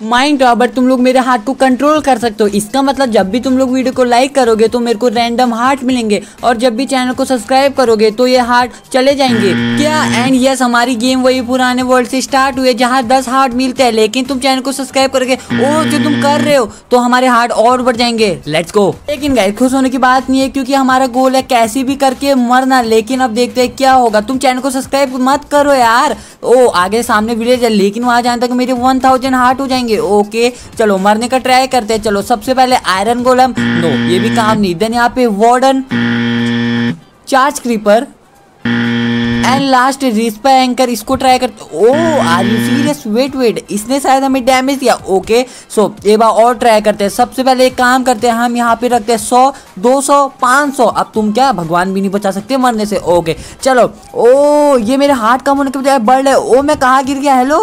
Mind but तुम लोग मेरे हार्ट को कंट्रोल कर सकते हो। इसका मतलब जब भी तुम लोग वीडियो को लाइक करोगे तो मेरे को रैंडम हार्ट मिलेंगे। और जब भी चैनल को सब्सक्राइब करोगे तो ये हार्ट चले जाएँगे। क्या? एंड यस हमारी गेम वही पुराने वर्ल्ड से स्टार्ट हुए जहाँ दस हार्ट मिलते हैं। लेकिन तुम चैनल को सब्सक्राइब करोगे ओ जो तुम कर रहे हो तो हमारे हार्ट और बढ़ जाएँगे। लेट्स गो लेकिन गाइस खुश होने की बात नहीं है, क्योंकि हमारा गोल है कैसे भी करके मरना। लेकिन अब देखते हैं क्या होगा। तुम चैनल को सब्सक्राइब मत करो यार। ओ, आगे सामने विलेज है, लेकिन वहाँ जाने तक मेरे वन थाउज़ेंड हार्ट हो जाएँगे। ओके चलो, मरने का ट्राई करते हैं। चलो, सबसे पहले आयरन गोलम नो ये भी काम नहीं। देन यहाँ पे warden charge creeper and last respawn anchor इसको ट्राई करते ओ are you serious wait wait इसने शायद हमें डैमेज दिया। ओके सो एक बार और ट्राई करते हैं। सबसे पहले एक काम करते हैं, हम यहाँ पे रखते हैं सौ, दो सौ, पाँच सौ। अब तुम क्या, भगवान भी नहीं बचा सकते मरने से। ओके चलो। ओ ये मेरे हाथ कम होने के बजाय बढ़ रहे ओ मैं कहाँ गिर गया? हेलो